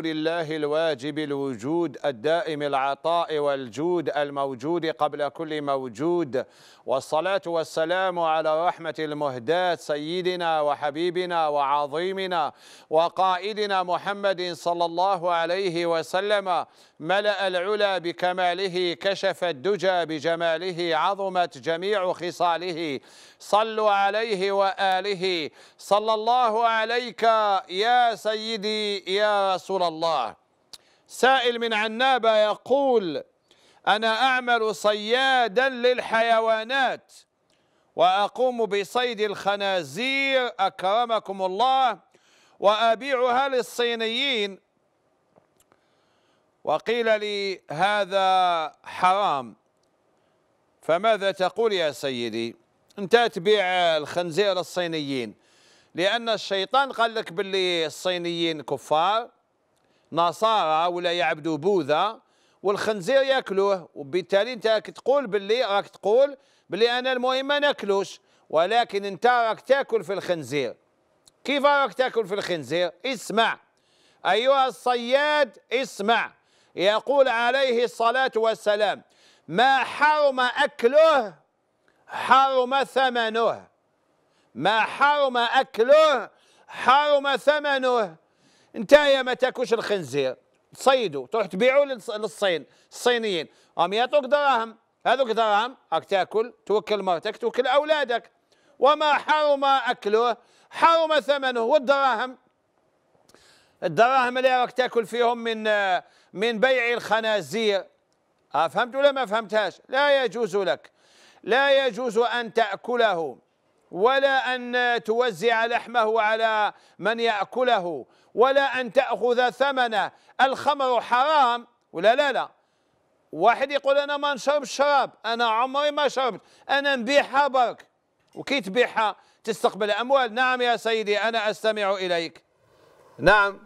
لله الواجب الوجود الدائم العطاء والجود الموجود قبل كل موجود والصلاة والسلام على رحمة المهداة سيدنا وحبيبنا وعظيمنا وقائدنا محمد صلى الله عليه وسلم. ملأ العلا بكماله كشف الدجى بجماله عظمت جميع خصاله. صلوا عليه وآله. صلى الله عليك يا سيدي يا رسول الله. سائل من عنابة يقول أنا أعمل صيادا للحيوانات وأقوم بصيد الخنازير أكرمكم الله وأبيعها للصينيين. وقيل لي هذا حرام. فماذا تقول يا سيدي؟ أنت تبيع الخنزير للصينيين لأن الشيطان قال لك باللي الصينيين كفار. نصارى ولا يعبدوا بوذا والخنزير ياكلوه. وبالتالي انت راك تقول باللي راك تقول باللي أنا المهم ما ناكلوش. ولكن انت راك تاكل في الخنزير. كيف راك تاكل في الخنزير؟ اسمع. أيها الصياد اسمع. يقول عليه الصلاة والسلام ما حرم أكله حرم ثمنه. ما حرم أكله حرم ثمنه. انت يا ما تاكلش الخنزير؟ تصيدوا تروح تبيعوا للصين الصينيين. هم يعطوك دراهم. هذوك دراهم راك تاكل توكل مرتك توكل أولادك. وما حرم اكله حرم ثمنه. والدراهم؟ الدراهم اللي راك تاكل فيهم من من بيع الخنازير. فهمت ولا ما فهمتهاش؟ لا يجوز لك. لا يجوز أن تأكله. ولا أن توزع لحمه على من يأكله ولا أن تأخذ ثمنه. الخمر حرام ولا لا؟ لا. واحد يقول أنا ما نشرب الشراب أنا عمري ما شربت أنا نبيعها برك. وكي تبيعها تستقبل أموال. نعم يا سيدي أنا أستمع إليك. نعم.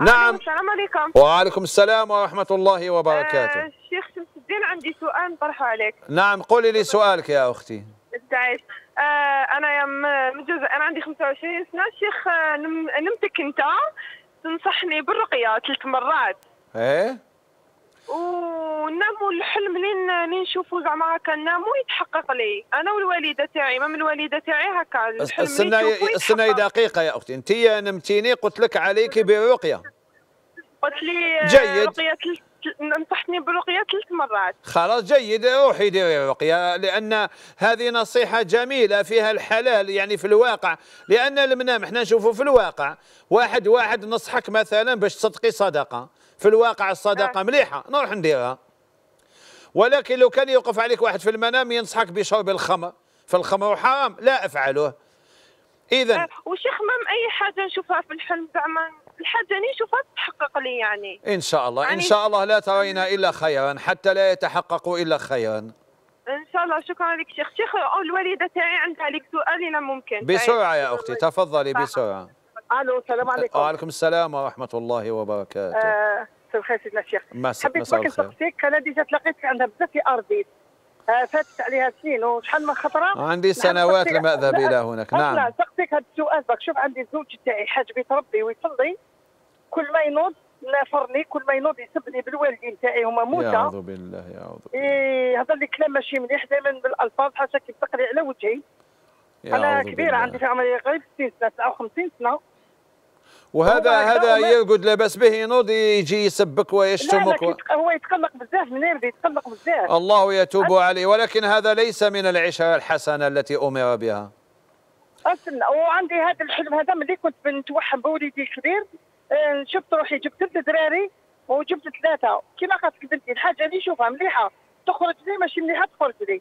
نعم. السلام عليكم. وعليكم السلام ورحمة الله وبركاته. آه شيخ شمس الدين عندي سؤال نطرحه عليك. نعم قولي لي سؤالك يا أختي. تعيش آه أنا يوم متجوزه أنا عندي 25 سنة. شيخ آه، نمتك أنت. تنصحني بالرقية ثلاث مرات. إيه؟ وناموا الحلم لين لين نشوفوا زعما هكا ناموا يتحقق لي. أنا والوالدة تاعي ما من الوالدة تاعي هكا. الحلم استنى دقيقة يا أختي. أنت نمتيني قلت لك عليك بالرقيه قلت لي جيد. رقية نصحتني برقية ثلاث مرات خلاص جيد روحي ديري رقية لأن هذه نصيحة جميلة فيها الحلال يعني في الواقع لأن المنام إحنا نشوفه في الواقع واحد واحد نصحك مثلا باش تصدقي صدقة في الواقع الصدقة آه. مليحة نروح نديرها ولكن لو كان يوقف عليك واحد في المنام ينصحك بشرب الخمر فالخمر حرام لا أفعله اذا آه. وشيخ مام أي حاجة نشوفها في الحلم زعما الحاجة اللي نشوفها تتحقق لي يعني. إن شاء الله يعني ان شاء الله لا ترين إلا خيرا حتى لا يتحقق إلا خيرا. إن شاء الله شكرا لك شيخ. شيخ الوالدة تاعي عندها لك سؤال إذا ممكن. بسرعة يا أختي تفضلي بسرعة. ألو السلام عليكم. وعليكم السلام ورحمة الله وبركاته. آه الخير سيدنا الشيخ. حبيت نسالك نسقسيك أنا ديجا تلاقيت عندها بزاف في أرضي. آه فاتت عليها سنين وشحال من خطرة؟ عندي سنوات لم اذهب إلى هناك؟ نعم. لا سقسيك هذا السؤال. بك شوف عندي الزوج تاعي حاج بيتربي ويصلي. كل ما ينوض نافرني كل ما ينوض يسبني بالوالدين تاعي هما موتى يعوذ بالله يعوذ بالله. إيه هذا لي كلام ماشي مليح دائما بالألفاظ كيبقى لي على وجهي. أنا كبيرة بالله. عندي في عمري غير 60 سنة 59 سنة. وهذا هذا يرقد لاباس به ينوض يجي يسبك ويشتمك لا لا هو يتقلق بزاف من يرضي يتقلق بزاف. الله يتوب عليه. ولكن هذا ليس من العشرة الحسنة التي أمر بها. استنى وعندي هذا الحلم هذا ملي كنت بنتوحم بوليدي كبير آه، شفت روحي جبت ثلاث دراري وجبت ثلاثة. كيما خاصك بنتي الحاجة اللي نشوفها مليحة. تخرج لي ماشي مليحة تخرج لي.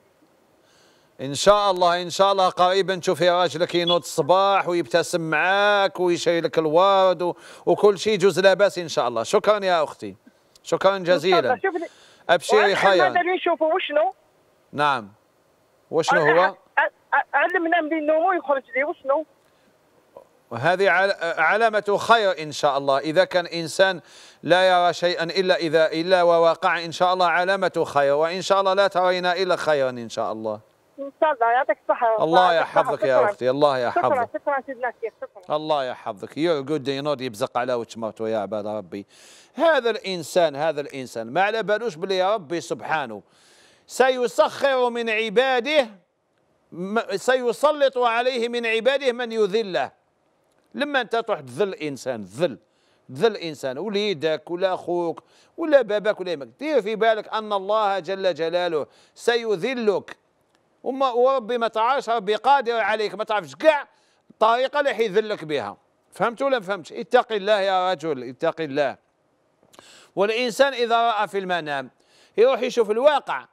إن شاء الله إن شاء الله قريبا تشوفي راجلك ينوض الصباح ويبتسم معاك ويشري لك الورد وكل شيء يجوز لاباس إن شاء الله. شكرا يا أختي. شكرا جزيلا. أبشري خيرا. هذا اللي نشوفه؟ وشنو؟ نعم. وشنو هو؟ علمنا من النوم يخرج لي. وشنو؟ وهذه علامة خير إن شاء الله. إذا كان إنسان لا يرى شيئا إلا إذا إلا وواقع إن شاء الله علامة خير. وإن شاء الله لا ترين إلا خيرا إن شاء الله. إن شاء الله. يعطيك الصحة. الله الصحة. يحفظك يا. أختي. الله يحفظك. شكرا. سيدنا الشيخ. شكرا. الله يحفظك. يرقد ينوض يبزق على وجه مرته يا عباد ربي. هذا الإنسان هذا الإنسان ما على بالوش بلي يا ربي سبحانه. سيسخر من عباده سيسلط عليه من عباده من يذله. لما انت تروح تذل انسان ذل. ذل انسان. وليدك ولا أخوك ولا باباك ولا يمك دير في بالك أن الله جل جلاله سيذلك. وما وربي ما تعرفش ربي قادر عليك. ما تعرفش كاع الطريقة اللي حيذلك بها. فهمت ولا ما فهمتش؟ اتق الله يا رجل اتق الله. والإنسان إذا رأى في المنام يروح يشوف الواقع.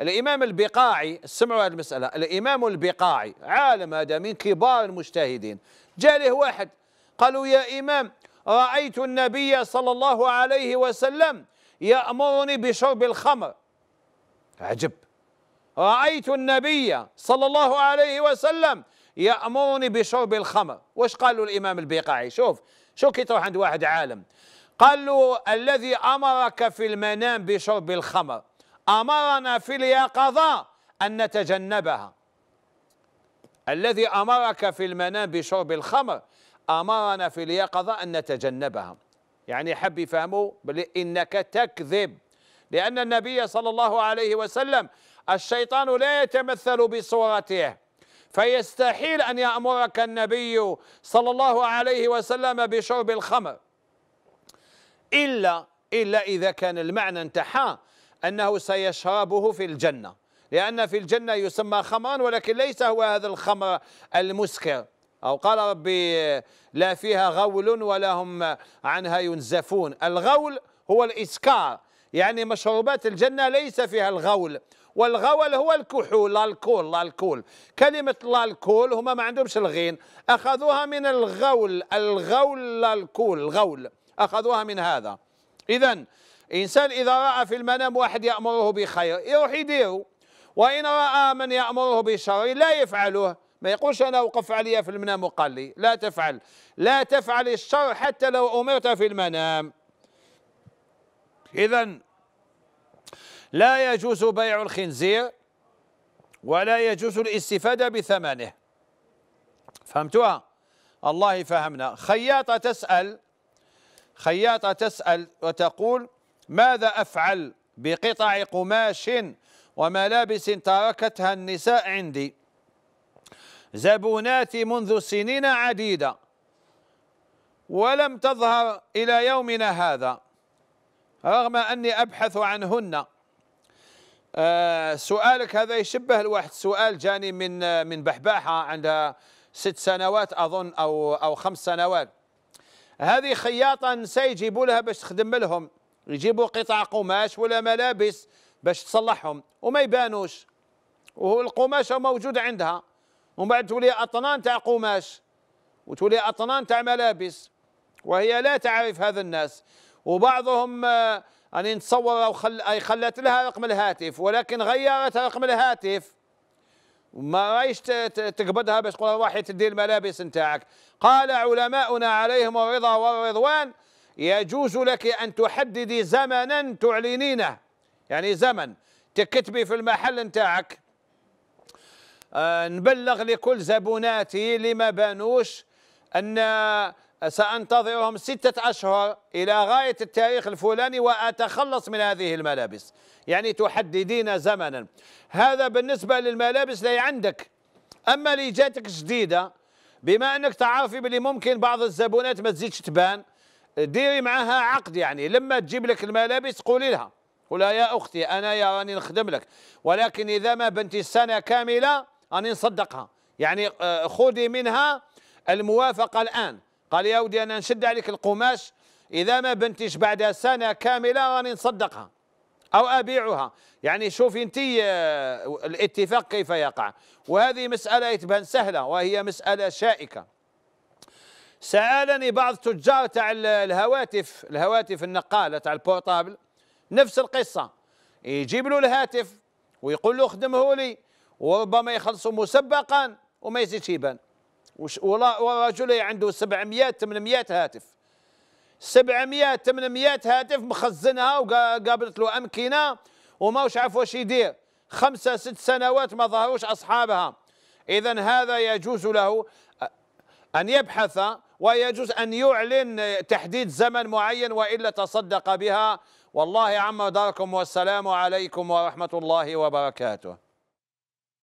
الإمام البقاعي سمعوا هذه المسألة. الإمام البقاعي عالم هذا من كبار المجتهدين. جاء له واحد. قالوا يا إمام رأيت النبي صلى الله عليه وسلم يأمرني بشرب الخمر. عجب. رأيت النبي صلى الله عليه وسلم يأمرني بشرب الخمر. واش قال له الإمام البيقاعي؟ شوف شو كي تروح عند واحد عالم. قال له الذي أمرك في المنام بشرب الخمر أمرنا في اليقظة أن نتجنبها. الذي أمرك في المنام بشرب الخمر أمرنا في اليقظة أن نتجنبها يعني حب يفهموا إنك تكذب لأن النبي صلى الله عليه وسلم الشيطان لا يتمثل بصورته فيستحيل أن يأمرك النبي صلى الله عليه وسلم بشرب الخمر. إلا إلا إذا كان المعنى انتحى أنه سيشربه في الجنة. لأن في الجنة يسمى خمرا ولكن ليس هو هذا الخمر المسكر أو قال ربي لا فيها غول ولا هم عنها ينزفون. الغول هو الإسكار. يعني مشروبات الجنة ليس فيها الغول والغول هو الكحول ال alcool ال alcool كلمة ال alcool هما ما عندهمش الغين. أخذوها من الغول الغول ال alcool الغول. أخذوها من هذا. إذا إنسان إذا رأى في المنام واحد يأمره بخير يروح يديره. وإن رأى من يأمره بشر لا يفعله. ما يقولش أنا وقف علي في المنام وقال لي. لا تفعل. لا تفعل الشر حتى لو أمرت في المنام. إذا لا يجوز بيع الخنزير ولا يجوز الاستفادة بثمنه. فهمتوها؟ الله فهمنا. خياطة تسأل خياطة تسأل وتقول ماذا أفعل بقطع قماش وملابس تركتها النساء عندي. زبوناتي منذ سنين عديدة. ولم تظهر إلى يومنا هذا رغم أني أبحث عنهن. آه سؤالك هذا يشبه الواحد. سؤال جاني من من بحباحة عندها ست سنوات أظن أو أو خمس سنوات. هذه خياطة نساء يجيبوا لها باش تخدم لهم. يجيبوا قطع قماش ولا ملابس باش تصلحهم. وما يبانوش. وهو القماش موجود عندها. ومن بعد تولي أطنان تاع قماش. وتولي أطنان تاع ملابس. وهي لا تعرف هذا الناس. وبعضهم آه أنا نتصور أو خل... أي خلت لها رقم الهاتف. ولكن غيرت رقم الهاتف. وما رايش تقبضها باش تقول روحي تدي الملابس نتاعك. قال علماؤنا عليهم الرضا والرضوان يجوز لك أن تحددي زمنا تعلنينه. يعني زمن. تكتبي في المحل نتاعك آه نبلغ لكل زبوناتي اللي ما بانوش أن سأنتظرهم ستة أشهر إلى غاية التاريخ الفلاني وأتخلص من هذه الملابس. يعني تحددين زمنا. هذا بالنسبة للملابس اللي عندك. أما اللي جاتك جديدة بما أنك تعرفي بلي ممكن بعض الزبونات ما تزيدش تبان ديري معها عقد يعني. لما تجيب لك الملابس قولي لها. قولها يا أختي أنا يا راني نخدم لك. ولكن إذا ما بنتي السنة كاملة راني نصدقها. يعني خذي منها الموافقة الآن. قال يا ودي أنا نشد عليك القماش. إذا ما بنتيش بعد سنة كاملة راني نصدقها أو أبيعها. يعني شوفي انت الاتفاق كيف يقع. وهذه مسألة تبان سهلة وهي مسألة شائكة. سألني بعض تجار تاع الهواتف الهواتف النقالة تاع البورتابل. نفس القصة. يجيب له الهاتف ويقول له خدمه لي. وربما يخلصه مسبقا وما يزيدش يبان. ورجل عنده 700 800 هاتف. 700 800 هاتف مخزنها وقابلت له أمكنة وما عارف واش يدير. خمسة ست سنوات ما ظهروش أصحابها. إذا هذا يجوز له أن يبحث ويجوز أن يعلن تحديد زمن معين وإلا تصدق بها والله عم داركم والسلام عليكم ورحمة الله وبركاته.